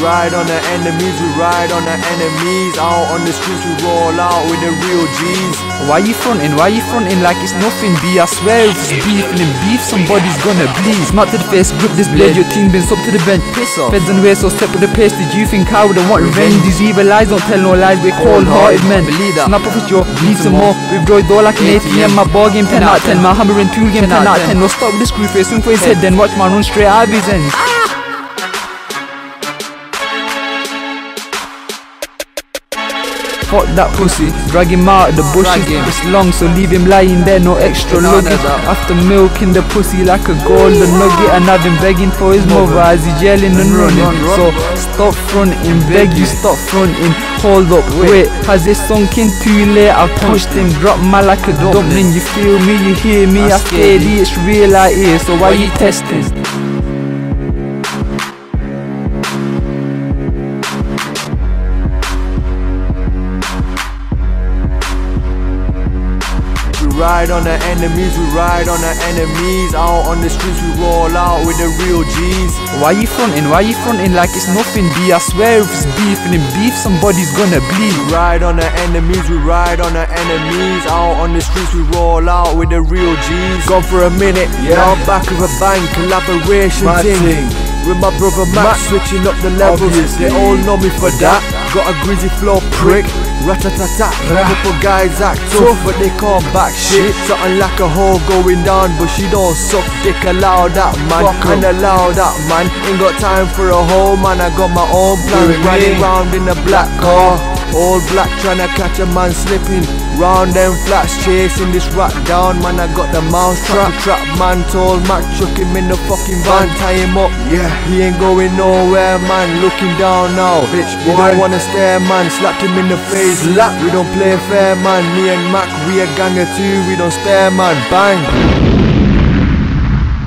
ride on the enemies, we ride on the enemies. Out on the streets, we roll out with the real G's. Why you frontin', Why you frontin' like it's nothing? B, I swear if it's beef and in beef, somebody's gonna bleed. Smart to the face, grip this blade, your team been up to the bench. Piss off. Feds and ways, so step with the pace. Did you think I wouldn't want revenge? These evil lies don't tell no lies, we're cold-hearted men. Believe that. Snap off with your need some more. We've droid door like an ATM. My ball game 10 out of 10. My hammer and tool game 10 out of 10. No stop with the screw face, swing for his head, then watch my run straight out of his ends. Fuck that pussy, drag him out of the bushes. It's long, so leave him lying there, no extra luggage. After milking the pussy like a golden nugget, and I've been begging for his mother as he's yelling and running. run, run. So stop fronting, beg you stop fronting. Hold up, wait, has it sunk in too late? I punched him, drop my like a dumpling. You feel me, you hear me, I I'm it's real I hear. So why you testing? Ride on the enemies, we ride on the enemies. Out on the streets, we roll out with the real G's. Why you frontin', Why you frontin' like it's nothing? B, I swear if it's beef and in beef, somebody's gonna bleed. We ride on the enemies, we ride on the enemies. Out on the streets, we roll out with the real G's. Gone for a minute, Yeah. now I'm back with a bang, collaboration thing. thing. With my brother Max, Max. switching up the levels. Obviously. They all know me for that. Got a greasy flow prick. Ratatata. Ra. Couple guys act tough, but they can't back shit. Something like a hoe going down, but she don't suck dick. Allow that man, and allow that man. Ain't got time for a hoe man. I got my own. Doing Riding round in a black car. All black trying to catch a man slipping. Round them flats chasing this rat down. Man I got the mouse trap Trap. Man told Mac chuck him in the fucking van. Tie him up. Yeah. He ain't going nowhere man. Looking down now. Bitch, You boy. don't wanna stare man. Slapped him in the face. Slap. We don't play fair man. Me and Mac we a gang of two. We don't spare man. Bang